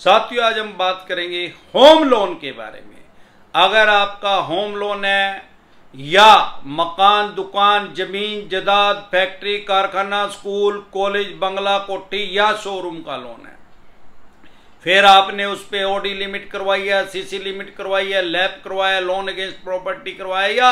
साथियों, आज हम बात करेंगे होम लोन के बारे में। अगर आपका होम लोन है, या मकान, दुकान, ज़मीन, जदाद, फैक्ट्री, कारखाना, स्कूल, कॉलेज, बंगला, कोठी, या शोरूम का लोन है, फिर आपने उस पर ओडी लिमिट करवाई है, सीसी लिमिट करवाई है, लैब करवाया, लोन अगेंस्ट प्रॉपर्टी करवाया, या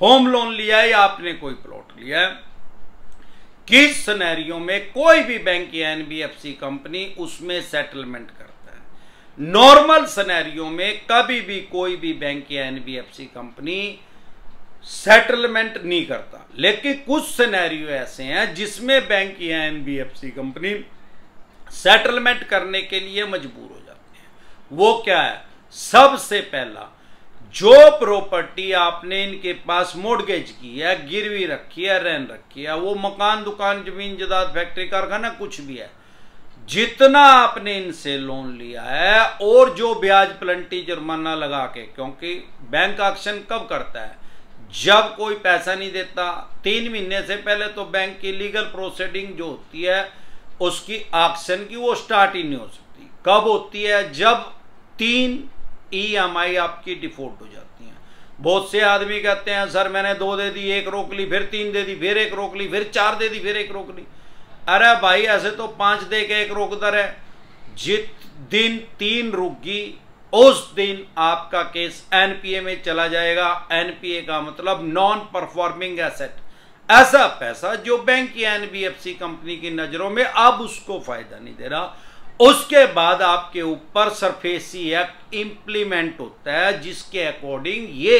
होम लोन लिया है, या आपने कोई प्लॉट लिया है, किस सिनेरियो में कोई भी बैंक या एनबीएफसी कंपनी उसमें सेटलमेंट करता है नॉर्मल सिनेरियो में कभी भी कोई भी बैंक या एनबीएफसी कंपनी सेटलमेंट नहीं करता। लेकिन कुछ सिनेरियो ऐसे हैं जिसमें बैंक या एनबीएफसी कंपनी सेटलमेंट करने के लिए मजबूर हो जाते हैं। वो क्या है? सबसे पहला, जो प्रॉपर्टी आपने इनके पास मोडगेज की है, गिरवी रखी है रहन रखी है, वो मकान, दुकान, ज़मीन जदाद फैक्ट्री, कारखाना, कुछ भी है जितना आपने इनसे लोन लिया है, और जो ब्याज प्लंटी जुर्माना लगा के, क्योंकि बैंक एक्शन कब करता है? जब कोई पैसा नहीं देता, तीन महीने से पहले तो बैंक की लीगल प्रोसीडिंग जो होती है, उसकी एक्शन की वो स्टार्ट ही नहीं हो सकती। कब होती है? जब तीन ईएमआई आपकी डिफ़ॉल्ट हो जाती है। बहुत से आदमी कहते हैं, सर, मैंने दो दे दी, एक रोक ली, फिर तीन दे दी, फिर एक रोक ली, फिर चार दे दी, फिर एक रोक ली। अरे भाई, ऐसे तो पाँच दे के एक रोक दर है। जित दिन तीन रुकगी उस दिन आपका केस एनपीए में चला जाएगा। एनपीए का मतलब नॉन परफॉर्मिंग एसेट ऐसा पैसा जो बैंक या एनबीएफसी कंपनी की नज़रों में अब उसको फ़ायदा नहीं दे रहा। उसके बाद आपके ऊपर सरफेसी एक्ट इंप्लीमेंट होता है, जिसके अकॉर्डिंग ये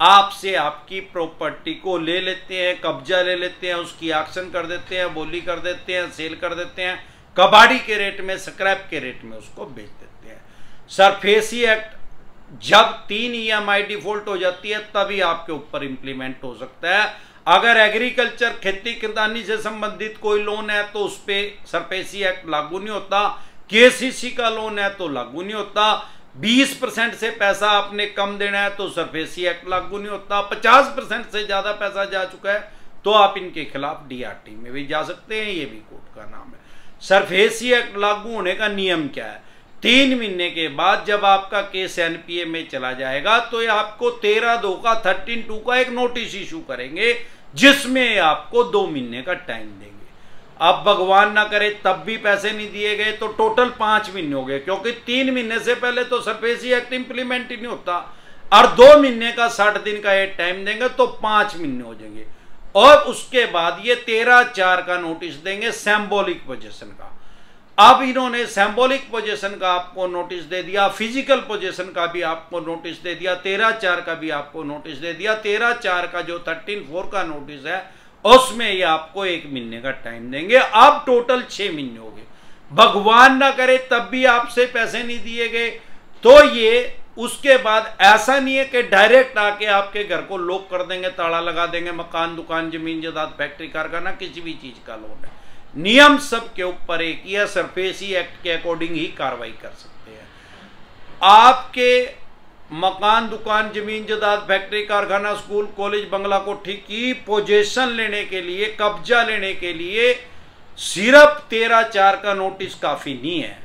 आपसे आपकी प्रॉपर्टी को ले लेते हैं, कब्जा ले लेते हैं, उसकी एक्शन कर देते हैं, बोली कर देते हैं सेल कर देते हैं, कबाड़ी के रेट में स्क्रैप के रेट में उसको बेच देते हैं। सरफेसी एक्ट जब तीन ईएमआई डिफ़ॉल्ट हो जाती है, तभी आपके ऊपर इंप्लीमेंट हो सकता है। अगर एग्रीकल्चर खेती किसानी से संबंधित कोई लोन है तो उस पर सरफेसी एक्ट लागू नहीं होता। केसीसी का लोन है तो लागू नहीं होता। 20 परसेंट से पैसा आपने कम देना है तो सरफेसी एक्ट लागू नहीं होता। 50 परसेंट से ज़्यादा पैसा जा चुका है तो आप इनके खिलाफ डीआरटी में भी जा सकते हैं, ये भी कोर्ट का नाम है। सरफेसी एक्ट लागू होने का नियम क्या है? तीन महीने के बाद जब आपका केस एनपीए में चला जाएगा तो ये आपको तेरह दो का थर्टीन टू का एक नोटिस इशू करेंगे, जिसमें आपको दो महीने का टाइम देंगे। अब भगवान ना करे, तब भी पैसे नहीं दिए गए तो टोटल पाँच महीने हो गए, क्योंकि तीन महीने से पहले तो सरफेसी एक्ट इंप्लीमेंट ही नहीं होता, और दो महीने का, साठ दिन का ये टाइम देंगे तो पाँच महीने हो जाएँगे। और उसके बाद ये तेरह चार का नोटिस देंगे सैम्बोलिक पोजिशन का। अब इन्होंने सैम्बोलिक पोजीशन का आपको नोटिस दे दिया फ़िज़िकल पोजीशन का भी आपको नोटिस दे दिया, तेरह चार का भी आपको नोटिस दे दिया, तेरह चार का जो थर्टीन फोर का नोटिस है उसमें ये आपको एक महीने का टाइम देंगे। अब टोटल छह महीने हो गए। भगवान ना करे, तब भी आपसे पैसे नहीं दिए गए। तो ये, उसके बाद ऐसा नहीं है कि डायरेक्ट आके आपके घर को लॉक कर देंगे, ताला लगा देंगे, मकान, दुकान, ज़मीन जदाद फैक्ट्री कारखाना, किसी भी चीज़ का लोन है। नियम सब के ऊपर एक या सरफेसी एक्ट के अकॉर्डिंग ही कार्रवाई कर सकते हैं। आपके मकान, दुकान, ज़मीन, जदाद, फैक्ट्री, कारखाना, स्कूल, कॉलेज, बंगला कोठी की पोजेशन लेने के लिए, कब्जा लेने के लिए सिर्फ़ तेरह चार का नोटिस काफ़ी नहीं है।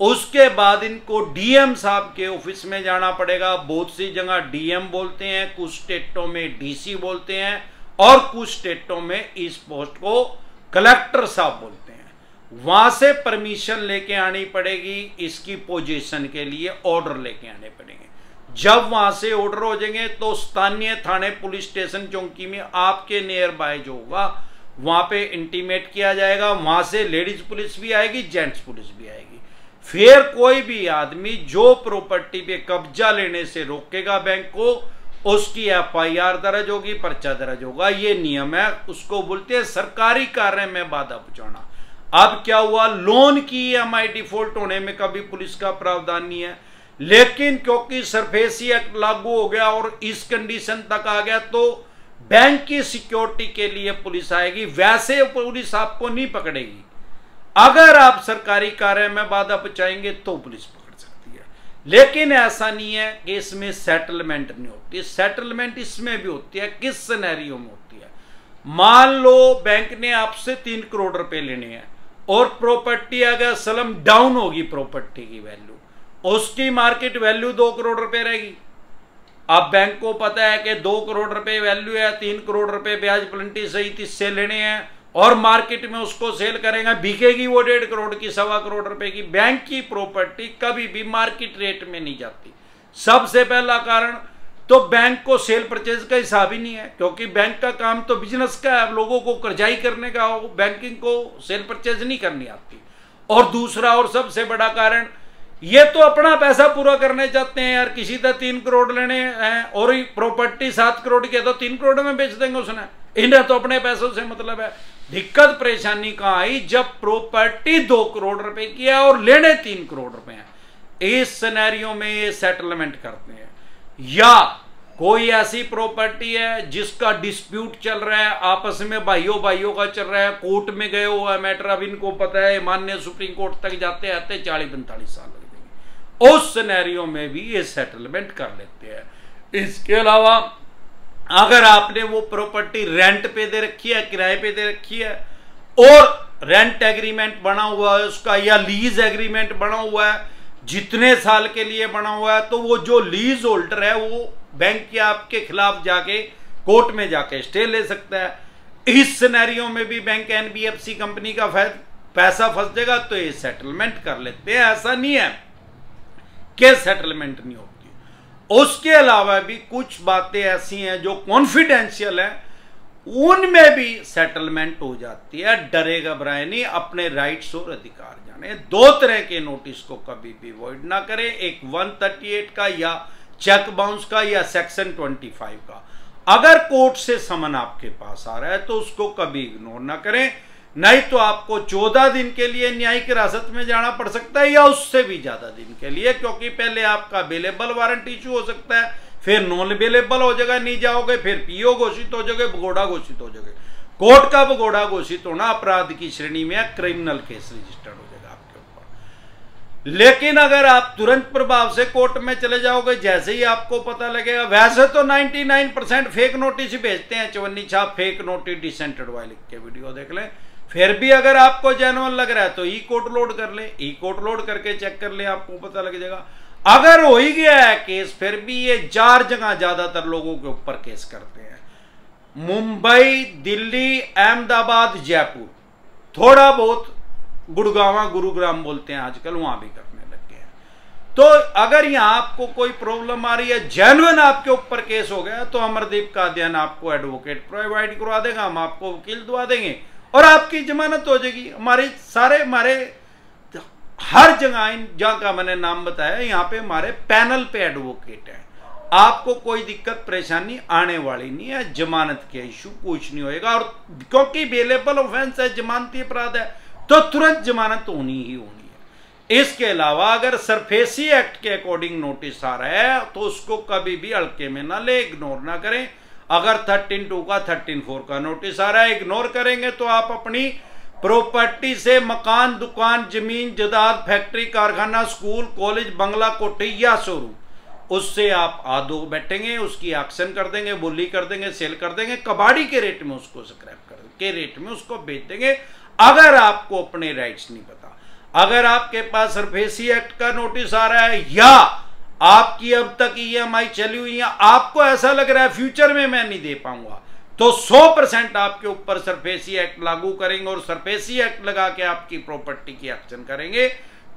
उसके बाद इनको डीएम साहब के ऑफ़िस में जाना पड़ेगा। बहुत सी जगह डीएम बोलते हैं, कुछ स्टेटों में डीसी बोलते हैं और कुछ स्टेटों में इस पोस्ट को कलेक्टर साहब बोलते हैं। वहाँ से परमिशन लेके आनी पड़ेगी, इसकी पोजीशन के लिए ऑर्डर लेके आने पड़ेंगे। जब वहाँ से ऑर्डर हो जाएँगे तो स्थानीय थाने पुलिस स्टेशन चौकी में आपके नियर बाय जो होगा, वहाँ पे इंटीमेट किया जाएगा। वहाँ से लेडीज़ पुलिस भी आएगी जेंट्स पुलिस भी आएगी। फिर कोई भी आदमी जो प्रॉपर्टी पे कब्जा लेने से रोकेगा बैंक को, उसकी एफआईआर दर्ज होगी, पर्चा दर्ज होगा। ये नियम है, उसको बोलते हैं सरकारी कार्य में बाधा पहुंचाना। अब क्या हुआ? लोन की ईएमआई डिफ़ॉल्ट होने में कभी पुलिस का प्रावधान नहीं है। लेकिन क्योंकि सरफेसी एक्ट लागू हो गया और इस कंडीशन तक आ गया तो बैंक की सिक्योरिटी के लिए पुलिस आएगी। वैसे पुलिस आपको नहीं पकड़ेगी। अगर आप सरकारी कार्य में बाधा पहुंचाएँगे तो पुलिस पकड़ सकती है। लेकिन ऐसा नहीं है कि इसमें सेटलमेंट नहीं होती। सेटलमेंट इसमें भी होती है, किस सिनेरियो में होती है? मान लो बैंक ने आपसे तीन करोड़ रुपए लेने हैं और प्रॉपर्टी अगर सलम डाउन होगी प्रॉपर्टी की वैल्यू उसकी मार्केट वैल्यू दो करोड़ रुपए रहेगी। अब बैंक को पता है कि दो करोड़ रुपए वैल्यू है, तीन करोड़ रुपए ब्याज प्लंटी सहित इससे लेने हैं और मार्केट में उसको सेल करेगा, बिकेगी वो डेढ़ करोड़ की, सवा करोड़ रुपए की। बैंक की प्रॉपर्टी कभी भी मार्केट रेट में नहीं जाती। सबसे पहला कारण तो बैंक को सेल परचेज का हिसाब ही नहीं है, क्योंकि बैंक का काम तो बिज़नेस का है। लोगों को कर्जाई करने का हो, बैंकिंग को सेल परचेज नहीं करनी आती। और दूसरा और सबसे बड़ा कारण ये तो अपना पैसा पूरा करने चाहते हैं यार, किसी का तीन करोड़ लेने हैं, और प्रॉपर्टी सात करोड़ की है तो तीन करोड़ में बेच देंगे उसने। इन्हें तो अपने पैसों से मतलब है। दिक्कत परेशानी कहाँ आई जब प्रॉपर्टी दो करोड़ रुपए की है और लेने तीन करोड़ रुपए हैं। इस सिनेरियो में ये सेटलमेंट करते हैं। या कोई ऐसी प्रॉपर्टी है जिसका डिस्प्यूट चल रहा है, आपस में भाइयों भाइयों का चल रहा है कोर्ट में गए हुआ मैटर अब इनको पता है मान्य सुप्रीम कोर्ट तक जाते आते चालीस पैंतालीस साल उस सिनेरियो में भी ये सेटलमेंट कर लेते हैं। इसके अलावा, अगर आपने वो प्रॉपर्टी रेंट पे दे रखी है, किराए पे दे रखी है, और रेंट एग्रीमेंट बना हुआ है उसका, या लीज एग्रीमेंट बना हुआ है, जितने साल के लिए बना हुआ है तो वो जो लीज होल्डर है, वो बैंक के आपके खिलाफ जाके कोर्ट में जाके स्टे ले सकता है। इस सिनेरियो में भी बैंक एनबीएफसी कंपनी का पैसा फंस जाएगा तो ये सेटलमेंट कर लेते हैं। ऐसा नहीं है। कि सेटलमेंट नहीं होती। उसके अलावा भी कुछ बातें ऐसी हैं जो कॉन्फिडेंशियल है, उनमें भी सेटलमेंट हो जाती है। डरे घबराए नहीं अपने राइट्स और अधिकार जाने। दो तरह के नोटिस को कभी भी अवॉइड ना करें। एक 138 का या चेक बाउंस का या सेक्शन 25 का। अगर कोर्ट से समन आपके पास आ रहा है तो उसको कभी इग्नोर ना करें। नहीं तो आपको चौदह दिन के लिए न्यायिक हिरासत में जाना पड़ सकता है या उससे भी ज़्यादा दिन के लिए, क्योंकि पहले आपका अवेलेबल वारंट इशू हो सकता है, फिर नॉन अवेलेबल हो जाएगा, नहीं जाओगे, फिर पीओ घोषित हो जाओगे, भगोड़ा घोषित हो जाओगे। कोर्ट का भगोड़ा घोषित होना अपराध की श्रेणी में क्रिमिनल केस रजिस्टर्ड हो जाएगा आपके ऊपर। लेकिन अगर आप तुरंत प्रभाव से कोर्ट में चले जाओगे, जैसे ही आपको पता लगेगा, वैसे तो 99 परसेंट फेक नोटिस भेजते हैं, चवन्नी छाप फेक नोटिस डिसेंटेड वाले लिख के वीडियो देख लें। फिर भी अगर आपको जेनुअन लग रहा है तो ई कोड लोड कर ले। ई कोड लोड करके चेक कर ले, आपको पता लग जाएगा। अगर हो ही गया है केस फिर भी ये चार जगह ज़्यादातर लोगों के ऊपर केस करते हैं। मुंबई, दिल्ली, अहमदाबाद, जयपुर। थोड़ा बहुत गुड़गावा, गुरुग्राम बोलते हैं आजकल, वहाँ भी करने लग गए हैं। तो अगर यहाँ आपको कोई प्रॉब्लम आ रही है जेनुअन आपके ऊपर केस हो गया तो अमरदीप का अध्ययन आपको एडवोकेट प्रोवाइड करवा देगा, हम आपको वकील दवा देंगे। और आपकी जमानत हो जाएगी। हमारे सारे, हमारे हर जगह जहाँ का मैंने नाम बताया, यहाँ पे हमारे पैनल पे एडवोकेट है। आपको कोई दिक्कत, परेशानी आने वाली नहीं है। जमानत के इशू कुछ नहीं होएगा। और क्योंकि बेलेबल ऑफेंस है, जमानती अपराध है तो तुरंत जमानत होनी ही होनी है। इसके अलावा अगर सरफेसी एक्ट के अकॉर्डिंग नोटिस आ रहा है तो उसको कभी भी हल्के में ना ले इग्नोर ना करें। अगर थर्टीन टू का थर्टीन फोर का नोटिस आ रहा है इग्नोर करेंगे तो आप अपनी प्रॉपर्टी से मकान, दुकान, ज़मीन, जदाद फैक्ट्री कारखाना स्कूल कॉलेज बंगला कोठी या शोरूम उससे आप आदो बैठेंगे, उसकी एक्शन कर देंगे, बोली कर देंगे सेल कर देंगे, कबाड़ी के रेट में उसको स्क्रैप कर के रेट में उसको बेच देंगे, अगर आपको अपने राइट्स नहीं पता। अगर आपके पास सरफेसी एक्ट का नोटिस आ रहा है या आपकी अब तक ईएमआई चली हुई है। आपको ऐसा लग रहा है फ्यूचर में मैं नहीं दे पाऊँगा। तो 100 परसेंट आपके ऊपर सरफेसी एक्ट लागू करेंगे और सरफेसी एक्ट लगा के आपकी प्रॉपर्टी की एक्शन करेंगे।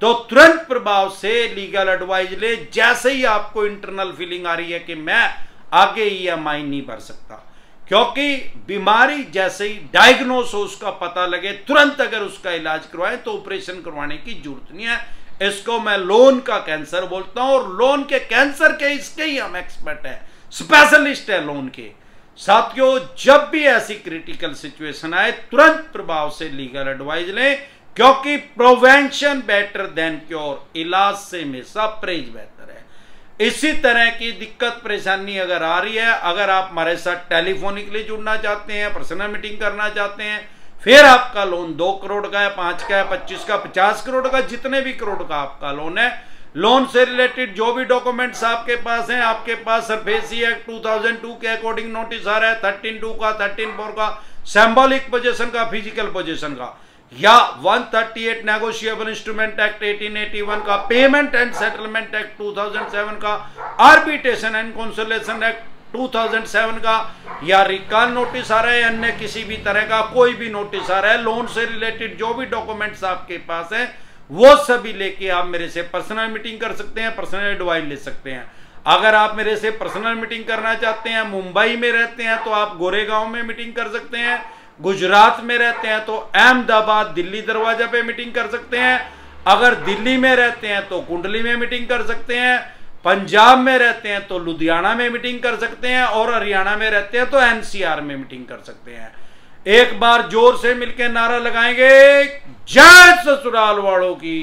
तो तुरंत प्रभाव से लीगल एडवाइज ले, जैसे ही आपको इंटरनल फीलिंग आ रही है कि मैं आगे ईएमआई नहीं भर सकता। क्योंकि बीमारी जैसे ही डायग्नोस हो, उसका पता लगे, तुरंत अगर उसका इलाज करवाएँ तो ऑपरेशन करवाने की ज़रूरत नहीं है। इसको मैं लोन का कैंसर बोलता हूँ, और लोन के कैंसर के इसके ही हम एक्सपर्ट हैं। स्पेशलिस्ट है लोन के। साथियों, जब भी ऐसी क्रिटिकल सिचुएशन आए, तुरंत प्रभाव से लीगल एडवाइस लें, क्योंकि प्रोवेंशन बेटर देन क्योर इलाज से हमेशा परहेज बेहतर है। इसी तरह की दिक्कत, परेशानी अगर आ रही है, अगर आप हमारे साथ टेलीफोनिकली जुड़ना चाहते हैं पर्सनल मीटिंग करना चाहते हैं फिर आपका लोन दो करोड़ का है, पाँच का है, पच्चीस का, पचास करोड़ का, जितने भी करोड़ का आपका लोन है। लोन से रिलेटेड जो भी डॉक्यूमेंट्स आपके पास हैं, आपके पास सरफेसी एक्ट 2002 के अकॉर्डिंग नोटिस आ रहा है थर्टीन टू का थर्टीन फोर का सैम्बॉलिक पोजिशन का फ़िज़िकल पोजिशन का। या 138 नेगोशिएबल इंस्ट्रूमेंट एक्ट 1881 का पेमेंट एंड सेटलमेंट एक्ट 2007 का आर्बिट्रेशन एंड कॉन्सोलेशन एक्ट 2007 का, या रिकॉल नोटिस आ रहा है, अन्य किसी भी तरह का कोई भी नोटिस आ रहा है लोन से रिलेटेड जो भी डॉक्यूमेंट्स आपके पास है, वो सभी लेके आप मेरे से पर्सनल मीटिंग कर सकते हैं पर्सनल एडवाइस ले सकते हैं। अगर आप मेरे से पर्सनल मीटिंग करना चाहते हैं, मुंबई में रहते हैं तो आप गोरेगांव में मीटिंग कर सकते हैं। गुजरात में रहते हैं तो अहमदाबाद, दिल्ली दरवाज़ा पे मीटिंग कर सकते हैं। अगर दिल्ली में रहते हैं तो कुंडली में मीटिंग कर सकते हैं। पंजाब में रहते हैं तो लुधियाना में मीटिंग कर सकते हैं और हरियाणा में रहते हैं तो एनसीआर में मीटिंग कर सकते हैं। एक बार ज़ोर से मिलकर नारा लगाएँगे जय ससुराल वालों की।